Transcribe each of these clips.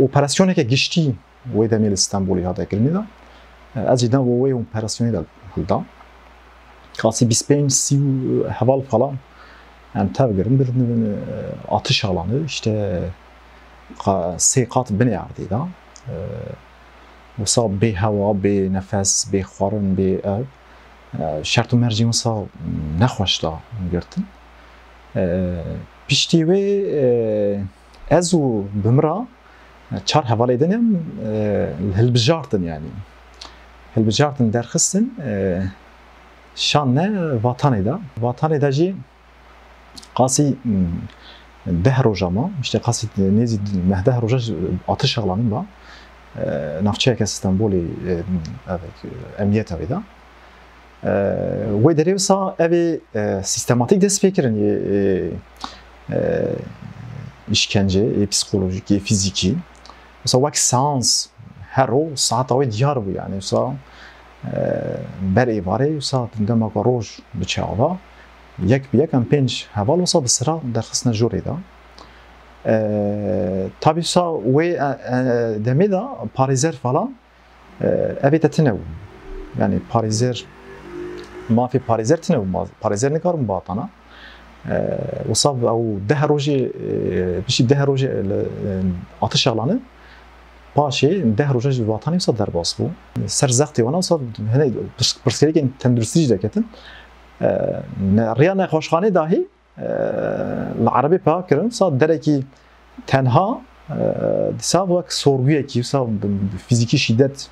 اپراسیونی که گشتی وی دمیل استانبولی ها دکرنی دا از ایدن وی اپراسیونی دا هلدا خاصي بسبين سي حوال فلا ان tabi görün bir atış alanı işte seyqat bin yardı da وصا بي هوا بي نفس بي خورن بي اب آه، شرط مرجي وصا نخوش دا گرتن. آه، بيشتي وي آه، ازو بمرا çar hevalê din em hilbijartin yani hilbijartin derxistin şan ne vatanê da vatanê da jî qasî deh roja ma işte qasî nêzî mehdeh roja atış alanî ba navçeyeke Stenbolê emniyet evê da. Wê derê wisa evê sistematik dest pê kirin işkence psikolojik fizikî سا واكسانس هرو سا طويد ياربو يعني سا آه، بر إيباري سا تندم روج بتشاوفا يك بيك أم بينج هفالو سا بسرا درخصنا جوري ده tabi sa ve demi da Parizer falan evet etine yani Parizer mafi Parizer tine Parizer ne karım batana وصاب أو ده روجي آه، بشي ده روجي آه، آتش اعلانه watanê wisa derbas bû ser zextê wana wisa hinek pirsgirêkên tenduristî jî deketin rêya nexweşxanê dahî li erebê peha kirin wisa derekî tenha dîsa wek sorguyekî wisa fîzîkî şîdet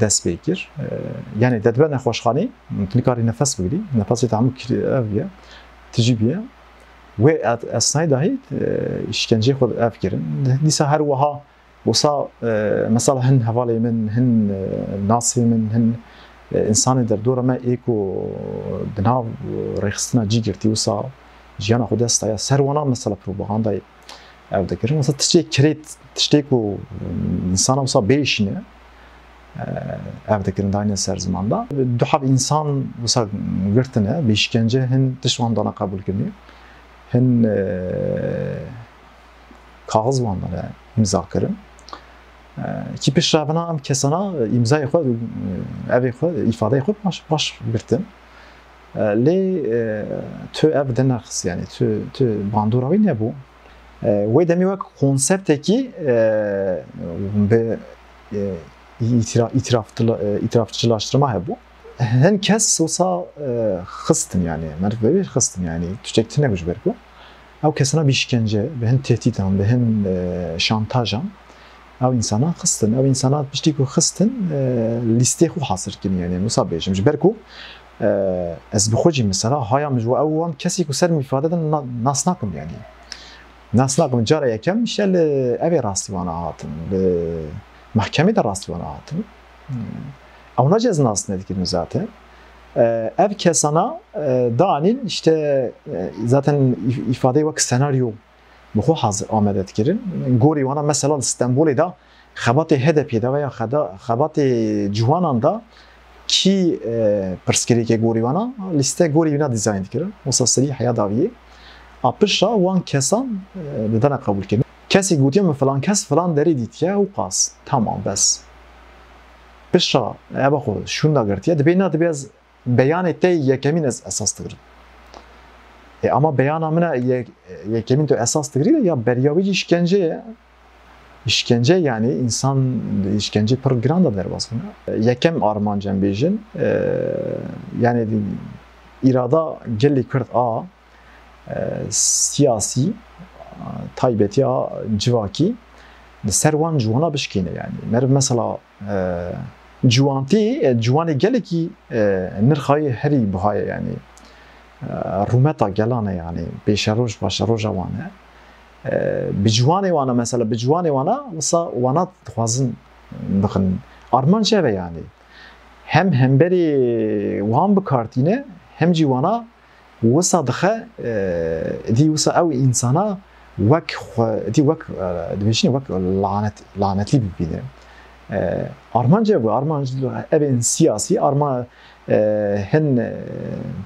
dest pê yani te dibe nexweşxanê tu nikarî nefes bigirî nefesê te hemû ev ye tijî biye wê esnayê dahî işkenceyê xwe ev kirin dîsa her wiha wisa mesela hin hevalê min hin nasê min hin insanê derdora me êko di nav rêxistina cî girtî wisa jiyana xwe destaya ser wana mesela propagandayê ev dikirin wisa tiştê kirêt tiştê ku insana wisa bêşîne ev dikirin daîne ser zimanda du hev însan wisa girtine bi işkence hin tiş wan dana qebûl kirinî hin kaxiz wan dane imza kirin ki pêşrevina em kesana îmzayê xwe evê xwe îfadeyê xwe baş baş girtin lê tu ev di nexis yani tu tu bandora wî nebû wê demê wek konseptekî bi itirafçılaştırma hebû hin kes wisa xistin yani meriv vê xistin yani tu çektine bi ji ber ku ew kesana bi işkence bi hin tehdîtan bi hin şantajan kirin yani wisa bêjim ji ber ku ez bi xwe jî mesela haya min ji ew wan kesî ku ser îfade din nas nakim yani. Nas nakim cara yekem işte li evê rastî wana hatin li mahkemê de rastî wana hatin ew nace ez nas nedikirin zaten? Ev kesana danîn işte zaten ifade wek senaryo بخو حاضر آمدت کردن گوری وانا مثلا استانبولی دا خبات هدپی دا و یا خبات جوانان دا کی پرسکری که گوری وانا لیسته گوری وانا دیزاین کردن مسلسلی حیا داویه. اپشا وان کسان بدنا قبول کردن کسی گوتیم فلان کس فلان داری دیتیه و قاس. تمام بس پشا ابا خود شون دا گرتیه دبینا دبیز بیان تی یکمین از اساس تگرد e ama beyana min yekemîn tu esas digirî de ya beryavî jî işkence yani insan işkence pır giran da derbas buna. Yekem armancem bejin yani irada gelli kırt a siyasi taybeti a civaki servan civana bişkine yani. Mer mesela civanti civanı geleki nirxayı heri buhaya yani رومتا گلانه یعنی پیش روش باش روش وانه بجوانه وانا مثلا بجوانه وانا مثلا وانا خوازن دخن آرمان شوه یعنی؟ هم هم بری وان بکارتینه هم جوانا وسا دخه دی وسا او انسانا وک دی وک دویشنی وک لعنت لعنتی ببینه آرمانجه و آرمانج این سیاسی آرمان هن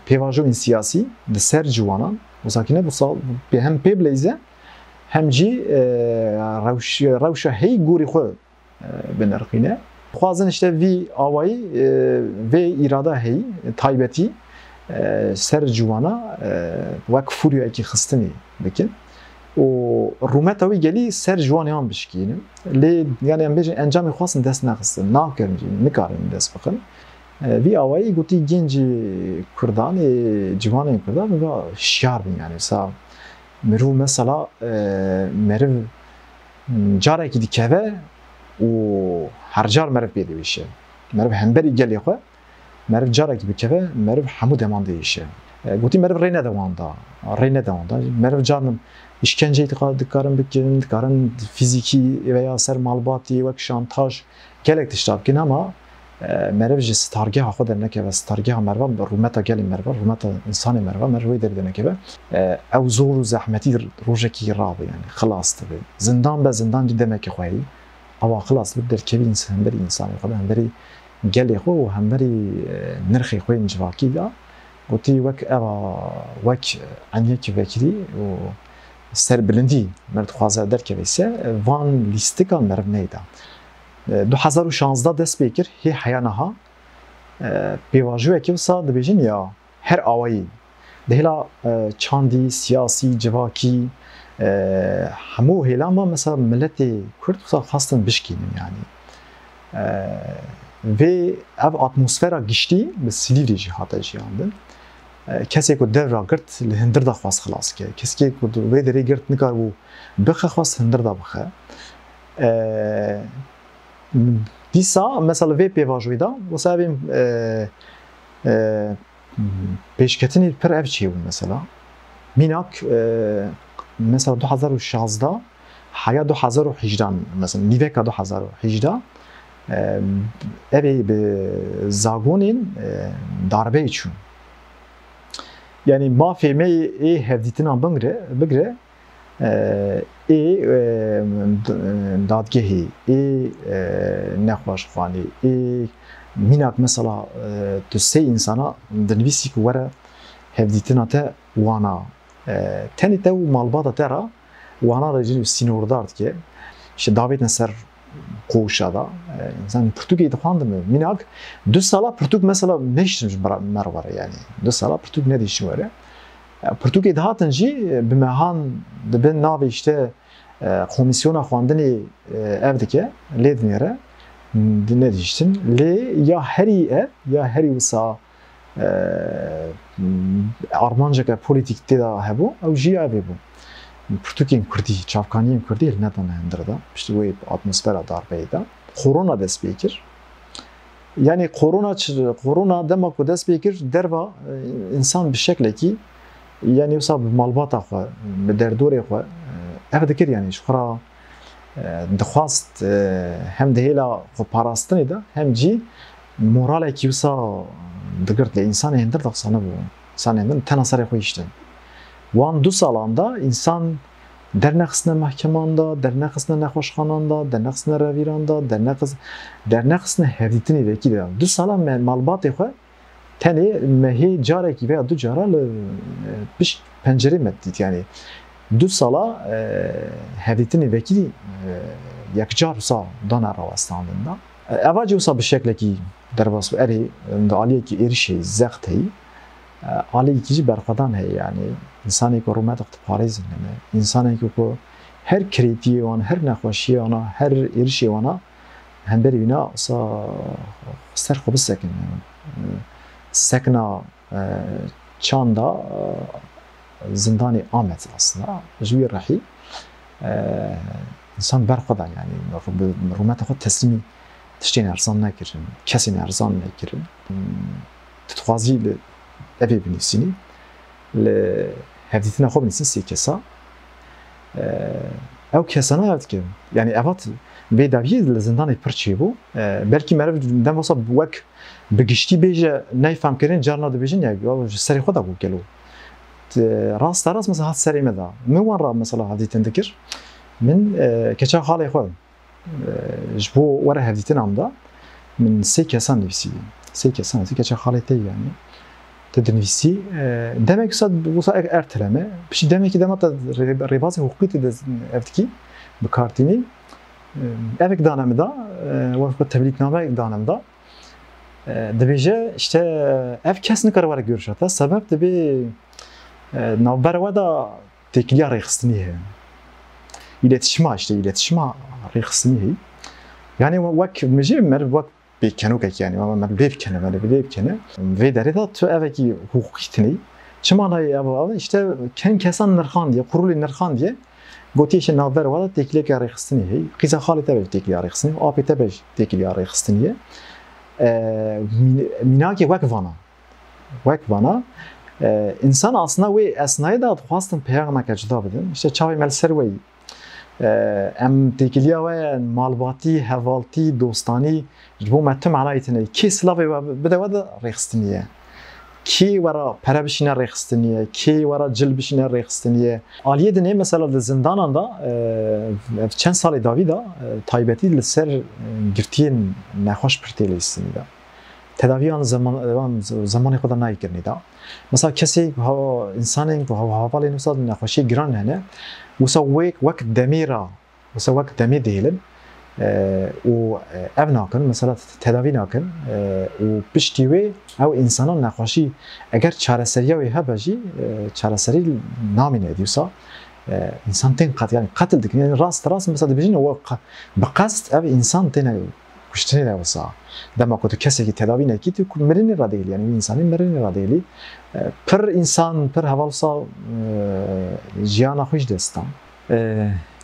پیواجو سیاسی سر جوانان مساکینه بصال به هم پی بلیزه هم جی روش روش هی گوری خو بنرقینه خوازن işte وی آوای وی ایراده هی تایبتی سر جوانا و کفوریو اکی خستنی بکن والروماتا وي قالي سير جوانيان بشكيني لي يعني ام بيجي انجامي خاص نداس ناقص ناكر نجي نكار نداس بقن في آه، اواي قلت جينجي كردان جواني كردان بقى شيار يعني سا مرو مثلا آه، مرو جاري كي ديكافا و هرجار مرو بيدي ويشه مرو همبري قالي خو. مرو جاري كي بكافا مرو حمود أمان ديشه گوتی مرب ری ندوان دا ری ندوان دا مرب جانم işkenceyi dikarin bikirin, dikarin fiziki veya ser malbati ve şantaj gelek tiştabkin ama merve ji stargi ha xwedê nekeve stargi ha merva rûmeta gelê merva rûmeta insanê merva merve wê derdê nekeve ew zor û zehmetî rojekî rabê yani xilas dibe zindan be zindan cî demekê xwe yî awa xilas dibe derkevî hemberî insanê xwe hemberî gelê xwe û hemberî nirxê xwe yên civakî da wek enyekî vekirî û serbilindî mer dixwaze derkeve ise van lîstika meriv neyda 2016 dest pê kir hê heya niha pêvajiyekê wisa dibêjin ya her awayî dihêla çandî siyasî civakî hemû hêlama mesela milletê Kurd wisa xastin bişkînin yani vê ev atmosfera giştî bi Silîvrî jî hate jiyandin کسی که در را گرت هندر دا خواست خلاص که. کسی که وی دری گرت نکار بو بخه خواست هندر دا بخه. دیسا مثلا وی پیواجوی دا و سبیم پیشکتنی پر اف چیه بود مثلا؟ میناک مثلا 2016 حیا 2018 مثلا نیوکا 2018 اوی به زاگونین داربه چون. Yani mafê me ê hevdîtinan bigire bigire ê dadgehê ê nexweşxwanê ê mînak mesela tu sê insana dinivîsî ku were hevdîtina te wana. Tenê te û malbata te ra wana re jî sînordar dike işte davetine ser koğuşa da insan Portugay'ı dixwandin mînak du sala Portug mesela neştin ji mer were yani? Du sala Portug ne dîşin were Portugê dihatin jî bi mehan dibin navê işte komisyona xwandinê ev dike lê dinêre ne dîştin lê ya herî ev ya herî wisa armanceke polîtîk tê da hebû ew jî evê bû Kurdî li nedane hindir da piştî wê atmosfera darbeyê da korona dest pê kir yani korona korona dema ku dest pê kir derva insan bi şeklekî yani wisa bi malbata xwe bi derdorê xwe ev dikir yani ji xwe dixwast hem dihêla xwe parastinê de hem cî moralekî wisa digirt lê insanê hindir nebû insanê min tena serê xwe îştin Vandus alanda insan dərnəxisnə məhkəmanda, dərnəxisnə nəxoşxananda, dərnəxisnə rəviranda, dərnəxis dərnəxisnə həvditin ilə ki də. Du salam məlumat xə hə? təni məhi carək və du cara e, piş pəncərə məddit yəni. Du sala e, həvditin və ki e, yakcar sa dana ravastanında. Əvacı usa bir şəklə ki dərbas əri aliyə ki erişi zəxtəyi. Heyî aliyekî jî berxwedan heye yani insanê ku rûmet parêzin hene insanekî ku her kirêtiyê wan her nexweşiyê wana her êrişê wana hemberî wîna wisa ser xwe bisekin sekna çanda zindanê Amet aslında ji wî rehî insan berxwedan yani rûmeta xwe teslîmî tiştên erzan nekirin kesên erzan nekirin li افي بن سيني. هذيتنا خو بن سي كسا آه، أو كسا نعرف هذيك يعني افات بي دافي لزندان برتشيبو آه، بلكي مرف دم وصب وك بگشتی بیجه نیفهم كرين جارنا دو بیجن یا يعني سري سری خدا گو راس راست مثلا هات سري مدا من وان را مثلا هذه تنذكر من آه، كشا خالي خودم جبو وره هذه تنام دا من سي كسا نفسي. سي كسا نفسي كشا خالي تي يعني. te yani تدنویسی demek ki bu sa erteleme bir şey demek ki demek da rivazı hukuki de evdeki بکارتینی evek danemi da ve tebliğname ek danem da dibêje işte ev kes nikare were görüşete sebep dibê navber we da têkiliya rêxistinî heye iletişima işte iletişima rêxistinî heye yani wek mijê mer wek bêkenokek yani mer bêbkene mer bêbkene vê derê da tu evekî hukukî tinî çima nayê ev işte ken kesan nirxan diye kurulê nirxan diye گوتیش ناور ولا تکلیه که رخصتنی هی قیزا خالی تبج تکلیه رخصتنی آبی تبج تکلیه رخصتنیه میناکی وک وانا وک وانا insan aslında ve esnayı da xwastin peygameke cida bidin. İşte çavê mel ser wê em têkiliya we malbatî, hevaltî, dostanî ji bo me tim melayê tune kê silavê bide we de rêxistiniye. کی ورا پره بشینه رخستنیه کی ورا جل بشینه رخستنیه آلیه دنه مثلا د زندانان دا چند سال داوی دا تایبتی لسر گرتین نخوش پرتیل استنی دا تداویان زمان زمان خود نای کرنی دا مثلا کسی ها انسانی که ها حوالی نوسا نخوشی گران هنه وسويك وقت دميرة وسويك دمير ديلن آه، و آه، اب ناکن مثلا تداوی ناکن آه، و پشتی وی أو إنسانان نخواشی. اگر چارەسەریە وی هەبەژی چارەسەری نامين اديوسا انسان تین قتل يعني قتل دکن يعني راس راس مثلا دەبژین بە بقصد ئەو انسان تێنە insan kuştinê de wisa dema ku tu kesekî tedavî nekî tu mirinê radêlî yani wî insanî mirinê radêlî pir insan pir heval wisa jiyana ji destan.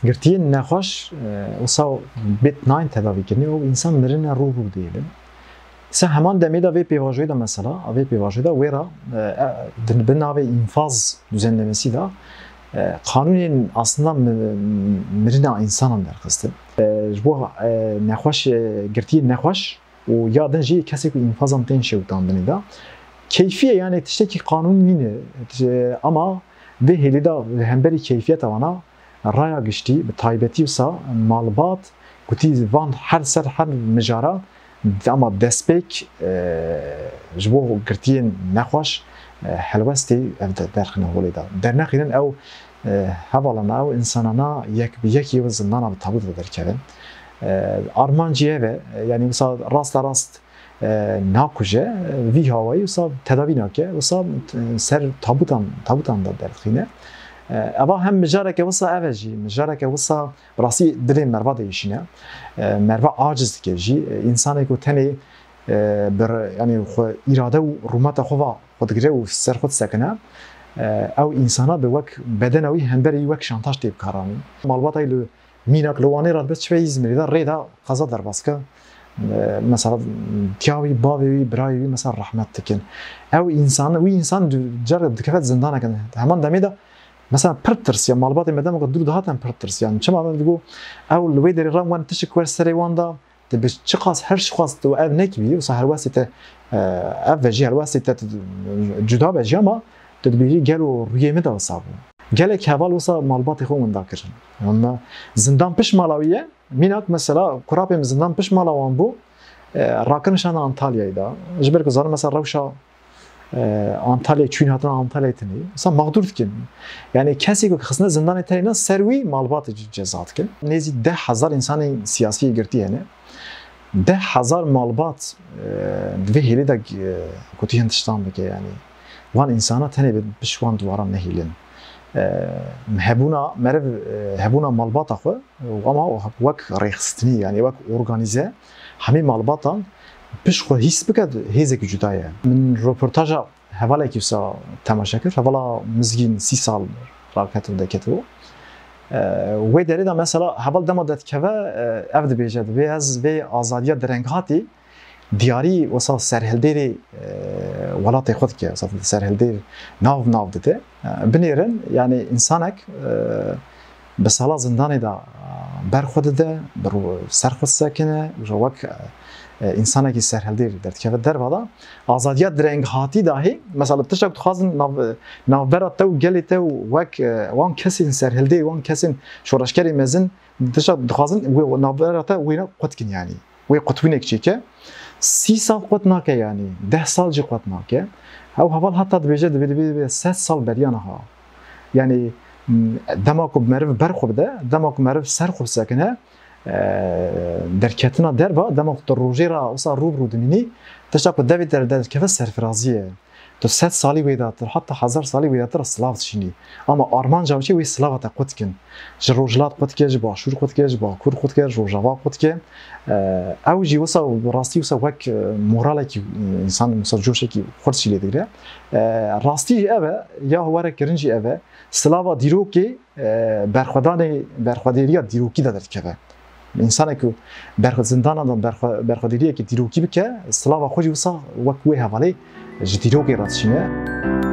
Girtiyên nexweş wisa bêt nayên tedavîkirinê û însan mirine rû rû diyelim. Se heman demê de vê pêvajoyê de mesela vê pêvajoyê de wê ra bin navê infaz düzenlemesî de قانون أصلا مرنا انسان در خستن جبو نخوش گرتي نخوش و یادن جی کسی که انفازم تین شوتان دنیدا کیفیه یعنی تشتکی قانون نینه اما به هلیدا همبری کیفیت وأنا رایا گشتی به تایبتی وسا مالبات گوتی وان هر سر هر مجارا اما دسپک جبو گرتي نخوش حلوستي درخنا هوليدا درنا خيرن أو Havalanao insanana jak jak yevz nana tabut vedir kevin. Armanciye ve e, yani mesela rastla rast e, nakuje e, vi havayı usa tedavi nake usa ser tabutan tabutan da derxine. اوا هم مجارك وصا افجي مجارك وصا براسي دري مروا ديشينا مروا عاجز كيجي انسان يكون تاني بر يعني خو اراده و رومات خوا خود گره و سر خود سکنه أو إنسانا به وک بدنوی همبری وک شانتاج تیب کارانی مالبات ایلو میناک لوانی راد بس چوی ازمری دا ریدا قضا در باسکه مثلا تیاوی باوی برایوی مثلا رحمت تکن أو إنسان وی إنسان جرب دکفت زندانه کنه همان دمی دا مثلا پرترس یا مالبات مدام که دور دهاتن پرترس. yani چما من بگو؟ أو لوی در رام وان تشک ور سری وان دا تبي چقاس هر شخص تو اف نكبي وصح الواسطه اف وجه الواسطه جدا بجي ama تدبيجي قالوا ريمه دا صابو gelek heval olsa malbat xo min dakirin. Ama zindan piş malawiye minak mesela kurapem zindan piş malawan bu rakın şan Antalya'yı da. Jber ku zar mesela rewşa Antalya çün hatına Antalya tini. Sa mağdur dikin. Yani kesi ko xisne zindan etene serwi malbat cezat kin. Nezi de hazar insanı siyasi girti yani. De hazar malbat ve heli de kutu Van insana tene bişwan duvaran nehilin. hebuna merev hebuna malbata xwe ama wek rêxistinî yani wek organize hemî malbatan piş xwe hîs bike hêzekî cuda ye min röportaja hevalekî wisa temaşe kir hevala mizgîn sî sal raketiv deketibo wê derê de mesela heval dema detkeve ev dibêje divê ez vê azadiya direng ولاطي خذك صافي سهل هلدي ناف ناف ديتي بنيرن يعني انسانك بس هلا زنداني دا بر خود ده برو سر خود ساکنه جواک insana ki serheldir der ki der vada azadiyat direng hati dahi mesela tişak tuhazın nav nav navberat tev geli tev vek wan kesin serheldi wan kesin şoraşkeri mezin tişak tuhazın ve navberat tev ve kutkin yani ve kutvinek çike 30 سال قوت ناکه یعنی 10 سال جی قوت ناکه او هول حتی دبیجه دبی دبی دبی 100 سال بریانه ها یعنی دما کو مرو بر خوب ده دما کو مرو سر خوب سکنه درکتنا در با دما کو روجی را اوسا رو برو دمینی تشا کو دوی در در کفه سرفرازیه تو سد سالی وی داتر حتی هزار سالی وی داتر سلاو تشینی اما آرمان جاوچی وی سلاو تا قوت کن ج روجلات قوت که ج باشور قوت که ج باکور قوت که ج روجاوا قوت که او جی وسا راستی وسا وک موراله کی انسان مثلا جوش کی خرد شیلی دیگه. راستی اوه یا هواره کرنجی اوه. سلاوا دیرو کی برخدان برخدیریا دیرو کی دادر که انسانك برخ زندانا دان برخ برخ ديريا كي تيروكي بك الصلاة خوجي وصا وكويها فالي جي تيروكي راتشينا